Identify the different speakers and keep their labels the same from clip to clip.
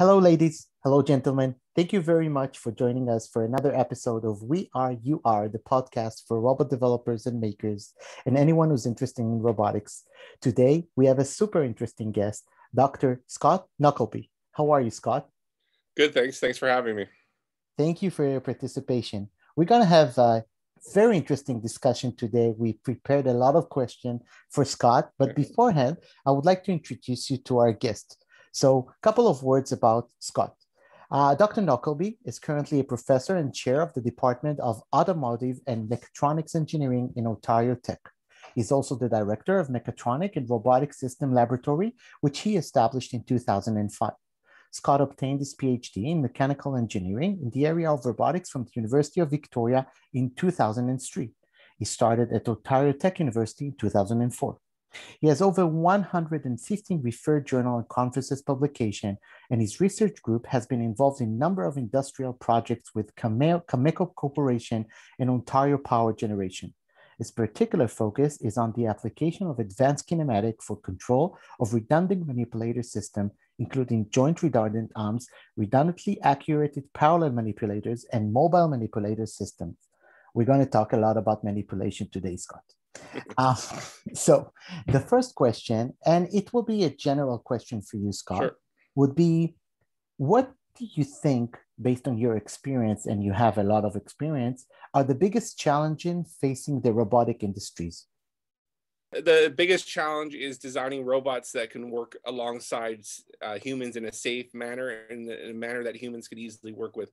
Speaker 1: Hello, ladies. Hello, gentlemen. Thank you very much for joining us for another episode of We Are You Are, the podcast for robot developers and makers and anyone who's interested in robotics. Today, we have a super interesting guest, Dr. Scott Nokleby. How are you, Scott?
Speaker 2: Good, thanks. Thanks for having me.
Speaker 1: Thank you for your participation. We're going to have a very interesting discussion today. We prepared a lot of questions for Scott, but mm-hmm. beforehand, I would like to introduce you to our guest. So, a couple of words about Scott. Uh, Dr. Nokleby is currently a professor and chair of the Department of Automotive and Mechatronics Engineering in Ontario Tech. He's also the director of Mechatronic and Robotic System Laboratory, which he established in 2005. Scott obtained his PhD in mechanical engineering in the area of robotics from the University of Victoria in 2003. He started at Ontario Tech University in 2004. He has over 115 referred journal and conferences publication, and his research group has been involved in a number of industrial projects with Cameco Corporation and Ontario Power Generation. His particular focus is on the application of advanced kinematic for control of redundant manipulator system, including joint redundant arms, redundantly actuated parallel manipulators, and mobile manipulator systems. We're going to talk a lot about manipulation today, Scott. uh, so the first question, and it will be a general question for you, Scott, sure. would be what do you think, based on your experience, and you have a lot of experience, are the biggest challenges facing the robotic industries?
Speaker 2: The biggest challenge is designing robots that can work alongside uh, humans in a safe manner, in, in a manner that humans could easily work with.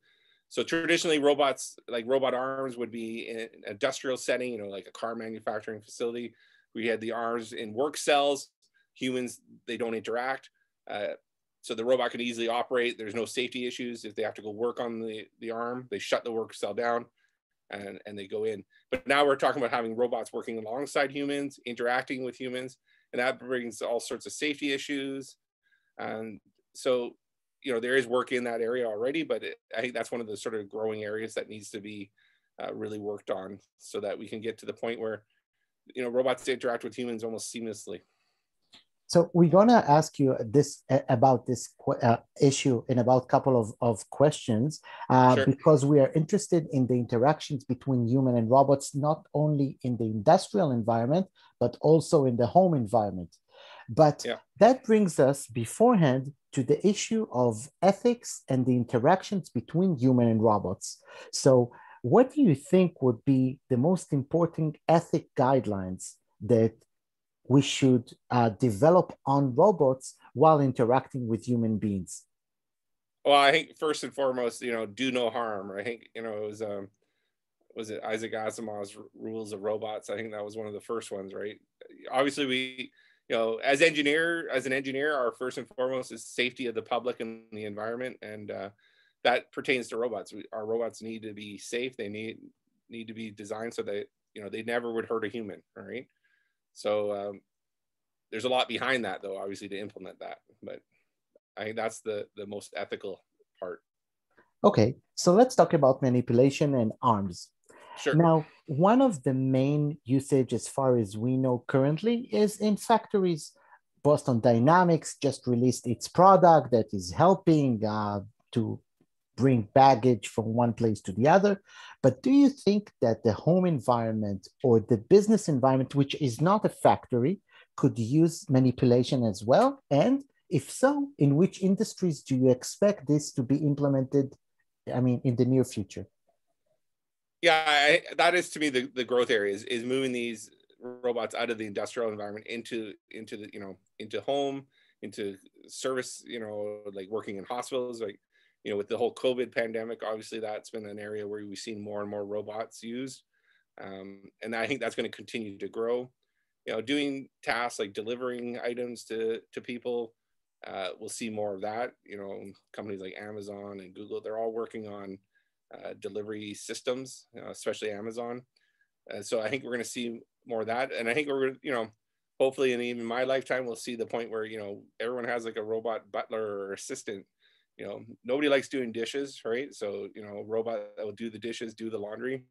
Speaker 2: So traditionally, robots like robot arms would be in an industrial setting, you know, like a car manufacturing facility. We had the arms in work cells. Humans, they don't interact. Uh, so the robot can easily operate. There's no safety issues. If they have to go work on the, the arm, they shut the work cell down and, and they go in. But now we're talking about having robots working alongside humans, interacting with humans, and that brings all sorts of safety issues. And so you know there is work in that area already but it, i think that's one of the sort of growing areas that needs to be uh, really worked on so that we can get to the point where you know robots interact with humans almost seamlessly
Speaker 1: so we're going to ask you this about this uh, issue in about a couple of, of questions uh, sure. because we are interested in the interactions between human and robots not only in the industrial environment but also in the home environment but yeah. that brings us beforehand to the issue of ethics and the interactions between human and robots. So, what do you think would be the most important ethic guidelines that we should uh, develop on robots while interacting with human beings?
Speaker 2: Well, I think first and foremost, you know, do no harm. I think you know it was um, was it Isaac Asimov's rules of robots? I think that was one of the first ones, right? Obviously, we you know, as engineer, as an engineer, our first and foremost is safety of the public and the environment, and uh, that pertains to robots. We, our robots need to be safe. They need need to be designed so that you know they never would hurt a human. Right. So um, there's a lot behind that, though, obviously, to implement that. But I think that's the the most ethical part.
Speaker 1: Okay, so let's talk about manipulation and arms.
Speaker 2: Sure.
Speaker 1: Now, one of the main usage, as far as we know currently, is in factories. Boston Dynamics just released its product that is helping uh, to bring baggage from one place to the other. But do you think that the home environment or the business environment, which is not a factory, could use manipulation as well? And if so, in which industries do you expect this to be implemented? I mean, in the near future?
Speaker 2: Yeah I, that is to me the, the growth area is, is moving these robots out of the industrial environment into into the you know into home into service you know like working in hospitals like you know with the whole covid pandemic obviously that's been an area where we've seen more and more robots used. Um, and i think that's going to continue to grow. You know doing tasks like delivering items to to people uh, we'll see more of that. You know companies like amazon and google they're all working on uh, delivery systems, especially Amazon. And so I think we're going to see more of that. And I think we're, you know, hopefully in even my lifetime, we'll see the point where, you know, everyone has like a robot butler or assistant. You know, nobody likes doing dishes, right? So, you know, robot that will do the dishes, do the laundry.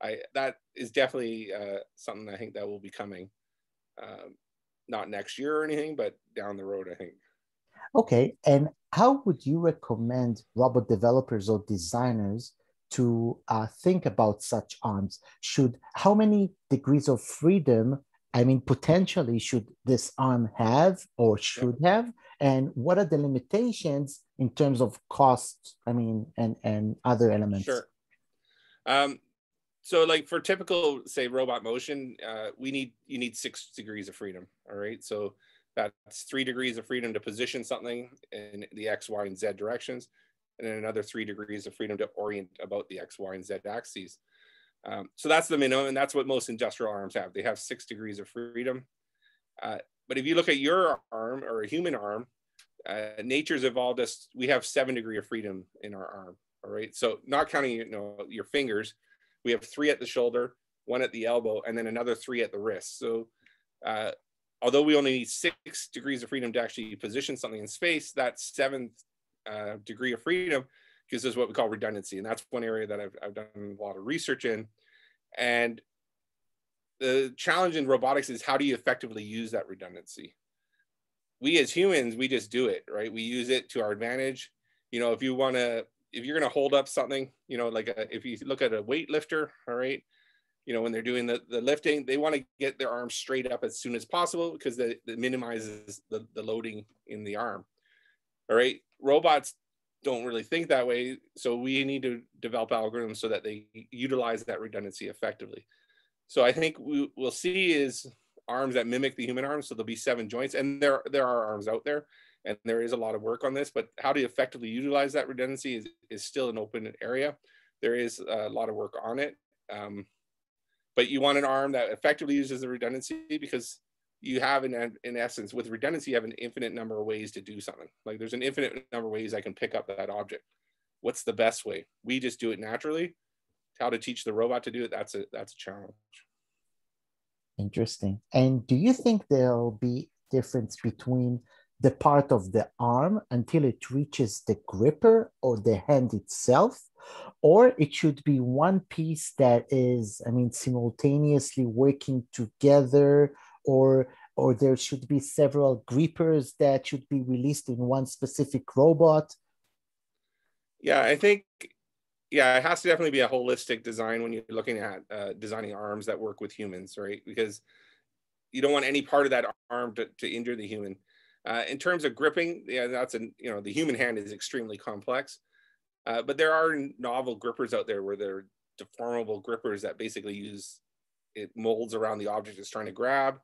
Speaker 2: I that is definitely uh, something I think that will be coming, um, not next year or anything, but down the road. I think.
Speaker 1: Okay, and how would you recommend robot developers or designers to uh, think about such arms? Should how many degrees of freedom? I mean, potentially, should this arm have or should have? And what are the limitations in terms of cost? I mean, and and other elements.
Speaker 2: Sure. Um, so, like for typical, say, robot motion, uh, we need you need six degrees of freedom. All right, so that's three degrees of freedom to position something in the X, Y, and Z directions, and then another three degrees of freedom to orient about the X, Y, and Z axes. Um, so that's the minimum, and that's what most industrial arms have. They have six degrees of freedom. Uh, but if you look at your arm or a human arm, uh, nature's evolved us. We have seven degree of freedom in our arm. All right. So not counting you know your fingers, we have three at the shoulder, one at the elbow, and then another three at the wrist. So uh, although we only need six degrees of freedom to actually position something in space, that seventh uh, degree of freedom gives us what we call redundancy. And that's one area that I've, I've done a lot of research in. And the challenge in robotics is how do you effectively use that redundancy? We as humans, we just do it, right? We use it to our advantage. You know, if you want to, if you're going to hold up something, you know, like a, if you look at a weightlifter, all right, you know, when they're doing the, the lifting, they want to get their arms straight up as soon as possible because that minimizes the, the loading in the arm. All right. Robots don't really think that way. So we need to develop algorithms so that they utilize that redundancy effectively. So I think we, will see is arms that mimic the human arm. So there'll be seven joints and there, there are arms out there and there is a lot of work on this, but how to effectively utilize that redundancy is, is still an open area. There is a lot of work on it. Um, but you want an arm that effectively uses the redundancy because you have in, in essence with redundancy you have an infinite number of ways to do something. Like there's an infinite number of ways i can pick up that object. What's the best way? We just do it naturally. How to teach the robot to do it that's a that's a challenge.
Speaker 1: Interesting. And do you think there'll be difference between the part of the arm until it reaches the gripper or the hand itself? Or it should be one piece that is i mean simultaneously working together or or there should be several grippers that should be released in one specific robot?
Speaker 2: Yeah i think yeah it has to definitely be a holistic design when you're looking at uh, designing arms that work with humans right? Because you don't want any part of that arm to, to injure the human. Uh, in terms of gripping yeah that's a you know the human hand is extremely complex. Uh, but there are novel grippers out there where they're deformable grippers that basically use it molds around the object it's trying to grab,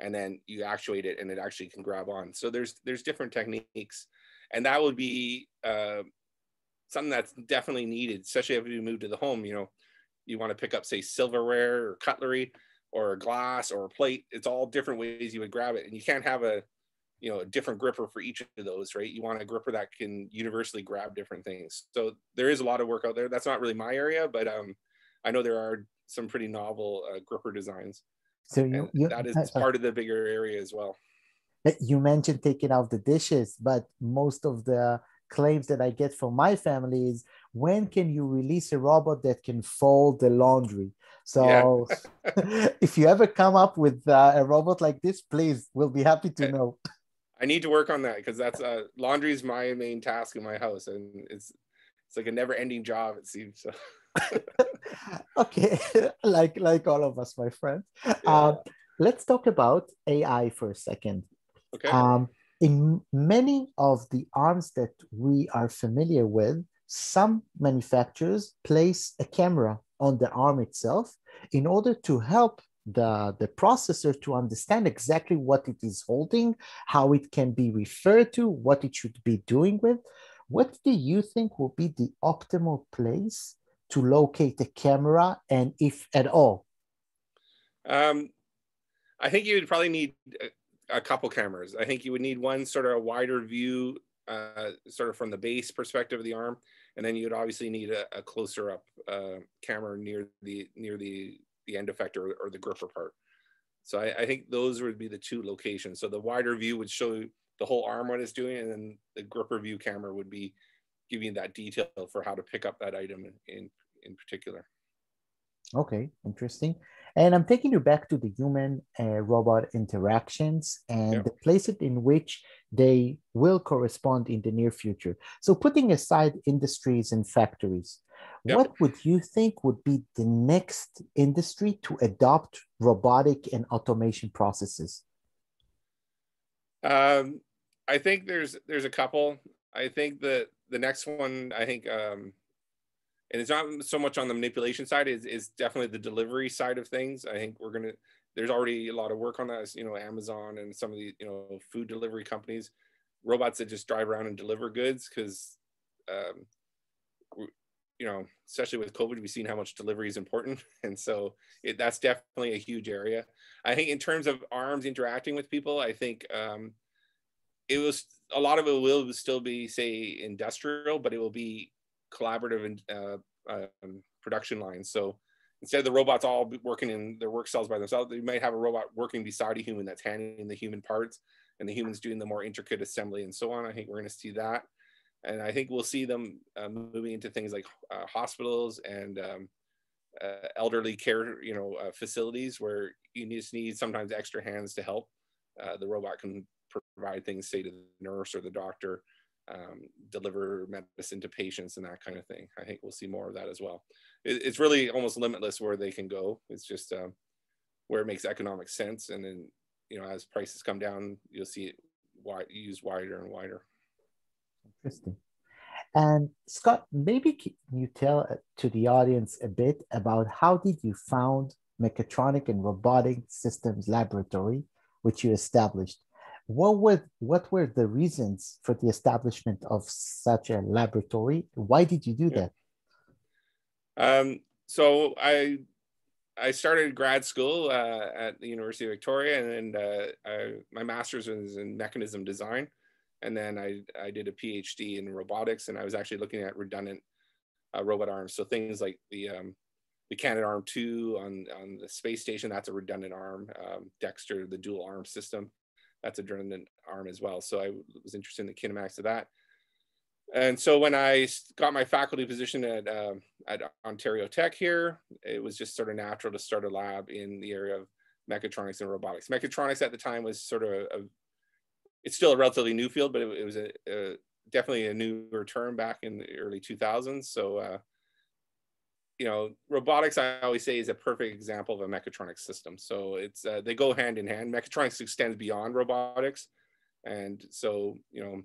Speaker 2: and then you actuate it and it actually can grab on. So there's there's different techniques, and that would be uh, something that's definitely needed, especially if you move to the home. You know, you want to pick up say silverware or cutlery or a glass or a plate. It's all different ways you would grab it, and you can't have a you know a different gripper for each of those right you want a gripper that can universally grab different things so there is a lot of work out there that's not really my area but um i know there are some pretty novel uh, gripper designs so you, you, that is uh, part of the bigger area as well
Speaker 1: you mentioned taking out the dishes but most of the claims that i get from my family is when can you release a robot that can fold the laundry so yeah. if you ever come up with uh, a robot like this please we'll be happy to know
Speaker 2: I need to work on that because that's uh, laundry is my main task in my house, and it's it's like a never ending job. It seems. So.
Speaker 1: okay, like like all of us, my friend. Yeah. Um, let's talk about AI for a second. Okay. Um, in many of the arms that we are familiar with, some manufacturers place a camera on the arm itself in order to help the, the processor to understand exactly what it is holding, how it can be referred to, what it should be doing with. What do you think will be the optimal place to locate the camera and if at all?
Speaker 2: Um, I think you would probably need a, a, couple cameras. I think you would need one sort of a wider view, uh, sort of from the base perspective of the arm, and then you would obviously need a, a closer up uh, camera near the near the the end effector or, the gripper part. So I, I, think those would be the two locations. So the wider view would show the whole arm what it's doing, and then the gripper view camera would be giving that detail for how to pick up that item in, in, in particular.
Speaker 1: Okay, interesting. And I'm taking you back to the human uh, robot interactions and yeah. the places in which they will correspond in the near future. So, putting aside industries and factories, yeah. what would you think would be the next industry to adopt robotic and automation processes?
Speaker 2: Um, I think there's there's a couple. I think that the next one, I think um, and it's not so much on the manipulation side is is definitely the delivery side of things. I think we're gonna there's already a lot of work on that you know amazon and some of the you know food delivery companies robots that just drive around and deliver goods because um, you know especially with covid we've seen how much delivery is important and so it, that's definitely a huge area. I think in terms of arms interacting with people i think um, it was a lot of it will still be say industrial but it will be collaborative and uh, um, production lines. So instead of the robots all working in their work cells by themselves, you might have a robot working beside a human that's handling the human parts and the humans doing the more intricate assembly and so on. I think we're going to see that. And I think we'll see them uh, moving into things like uh, hospitals and um, uh, elderly care, you know, uh, facilities where you just need sometimes extra hands to help. Uh, the robot can provide things, say to the nurse or the doctor, um, deliver medicine to patients and that kind of thing. I think we'll see more of that as well. It, it's really almost limitless where they can go. It's just uh, where it makes economic sense, and then you know as prices come down, you'll see it wide, used wider and wider.
Speaker 1: Interesting. And Scott, maybe can you tell uh, to the audience a bit about how did you found Mechatronic and Robotic Systems Laboratory, which you established? What were what were the reasons for the establishment of such a laboratory? Why did you do yeah. that?
Speaker 2: Um, so I I started grad school uh, at the University of Victoria, and uh, I, my master's was in mechanism design, and then I I did a PhD in robotics, and I was actually looking at redundant uh, robot arms, so things like the um, the Canadarm2 on on the space station. That's a redundant arm. Um, Dextre, the dual arm system that's a redundant arm as well. So I was interested in the kinematics of that. And so when I got my faculty position at, uh, at Ontario Tech here, it was just sort of natural to start a lab in the area of mechatronics and robotics. Mechatronics at the time was sort of a, a it's still a relatively new field, but it, it was a, a, definitely a newer term back in the early 2000s. So uh, you know, robotics, I always say, is a perfect example of a mechatronic system. So it's uh, they go hand in hand. Mechatronics extends beyond robotics, and so you know,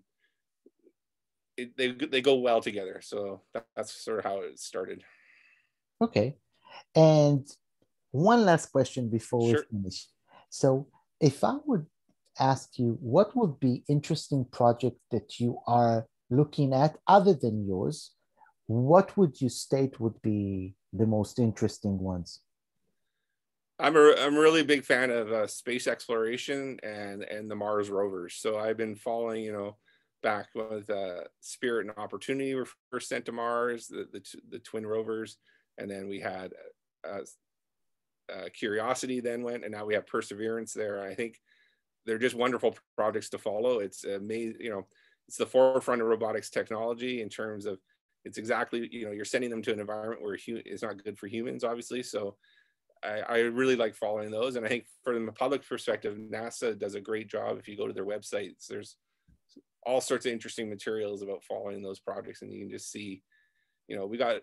Speaker 2: it, they they go well together. So that, that's sort of how it started.
Speaker 1: Okay, and one last question before sure. we finish. So, if I would ask you, what would be interesting project that you are looking at other than yours what would you state would be the most interesting ones?
Speaker 2: I'm a I'm a really big fan of uh, space exploration and and the Mars rovers. So I've been following, you know, back with uh, Spirit and Opportunity were first sent to Mars, the the, the twin rovers, and then we had uh, uh, Curiosity then went, and now we have Perseverance there. I think they're just wonderful projects to follow. It's amazing, you know, it's the forefront of robotics technology in terms of it's exactly you know you're sending them to an environment where it's not good for humans obviously so I, I, really like following those and i think from a public perspective nasa does a great job. If you go to their websites there's all sorts of interesting materials about following those projects and you can just see you know we got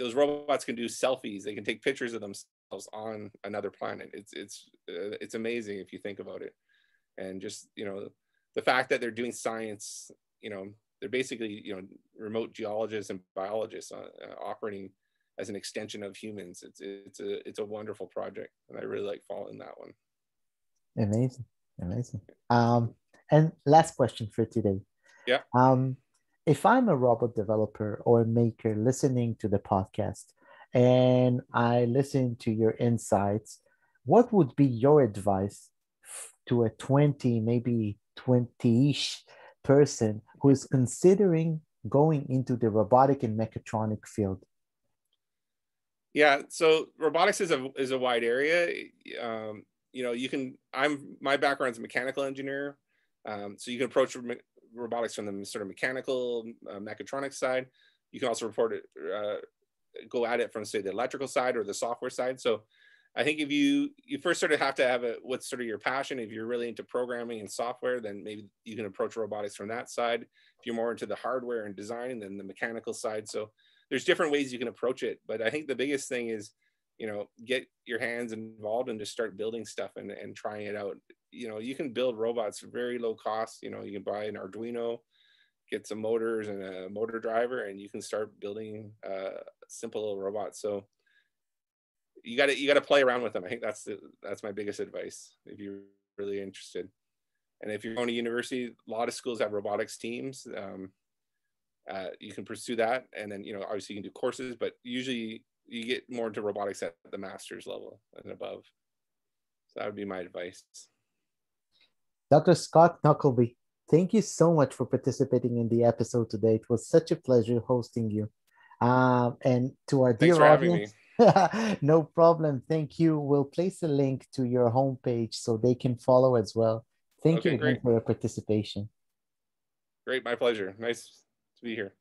Speaker 2: those robots can do selfies. They can take pictures of themselves on another planet. It's it's uh, it's amazing if you think about it. And just you know the fact that they're doing science you know they're basically you know remote geologists and biologists uh, uh, operating as an extension of humans. It's it's a it's a wonderful project, and I really like following that one.
Speaker 1: Amazing, amazing. Um, and last question for today.
Speaker 2: Yeah.
Speaker 1: Um, if I'm a robot developer or a maker listening to the podcast, and I listen to your insights, what would be your advice to a 20, maybe 20-ish person who is considering going into the robotic and mechatronic field?
Speaker 2: Yeah, so robotics is a is a wide area. Um, you know, you can. I'm my background is a mechanical engineer, um, so you can approach robotics from the sort of mechanical uh, mechatronics side. You can also report it, uh, go at it from say the electrical side or the software side. So I think if you you first sort of have to have a what's sort of your passion. If you're really into programming and software, then maybe you can approach robotics from that side. If you're more into the hardware and design, then the mechanical side. So there's different ways you can approach it. But I think the biggest thing is, you know, get your hands involved and just start building stuff and, and trying it out. You know, you can build robots very low cost. You know, you can buy an Arduino, get some motors and a motor driver, and you can start building uh, simple little robots. So you got to you got to play around with them. I think that's the, that's my biggest advice if you're really interested. And if you're going to university, a lot of schools have robotics teams. Um, uh, you can pursue that, and then you know obviously you can do courses, but usually you get more into robotics at the master's level and above. So that would be my advice.
Speaker 1: Dr. Scott Nokleby, thank you so much for participating in the episode today. It was such a pleasure hosting you. Um, and to our dear audience, no problem. Thank you. We'll place a link to your homepage so they can follow as well. Thank okay, you again great. for your participation.
Speaker 2: Great, my pleasure. Nice to be here.